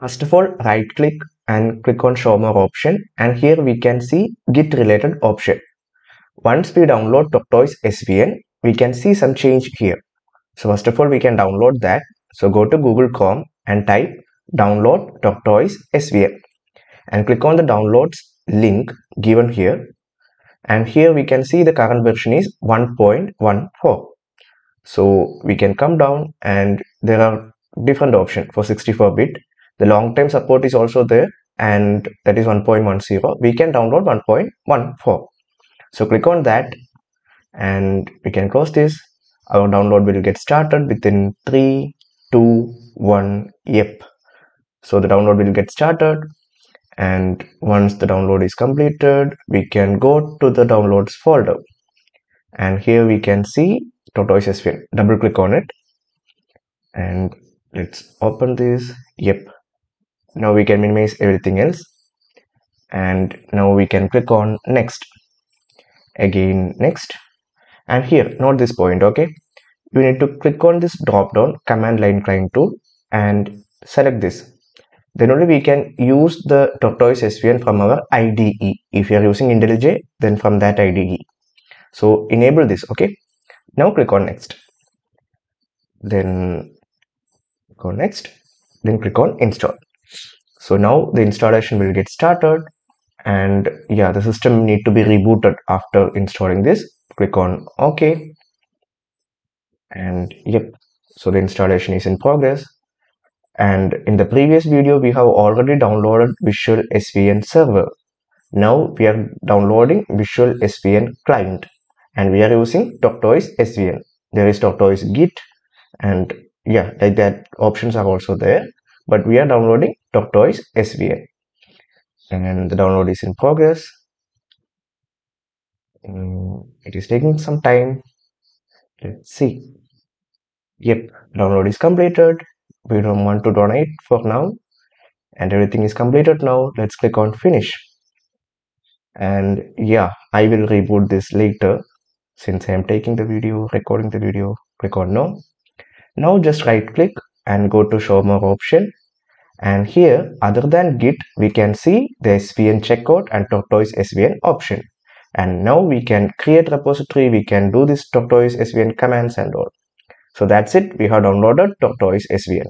First of all, right click and click on show more option and here we can see git related option. Once we download Tortoise SVN, we can see some change here. So first of all, we can download that. So go to Google Chrome and type download Tortoise SVN and click on the downloads link given here. And here we can see the current version is 1.14. So we can come down and there are different options for 64 bit the long term support is also there and that is 1.10 we can download 1.14 so click on that and we can close this. Our download will get started within 3 2 1 yep. So the download will get started and once the download is completed we can go to the downloads folder. And here we can see tortoise double click on it and let's open this. Yep now we can minimize everything else. And now we can click on next. Again next. And here not this point okay? You need to click on this drop down command line client tool and select this. Then only we can use the tortoise svn from our ide if you are using intellij then from that ide so enable this okay? Now click on next. Then click on next. Then click on install so now the installation will get started. And yeah the system need to be rebooted after installing this. Click on ok. And yep so the installation is in progress. And in the previous video we have already downloaded visual svn server. Now we are downloading visual svn client. And we are using tortoise svn there is tortoise git. And yeah like that options are also there. But we are downloading Tortoise SVN and the download is in progress. Mm, it is taking some time. Let's see. Yep download is completed. We don't want to donate for now. And everything is completed now. Let's click on finish. And yeah i will reboot this later since i am taking the video recording the video click on no now just right click and go to show more option and here other than git we can see the svn checkout and tortoise svn option. And now we can create repository we can do this tortoise svn commands and all. So that's it. We have downloaded tortoise svn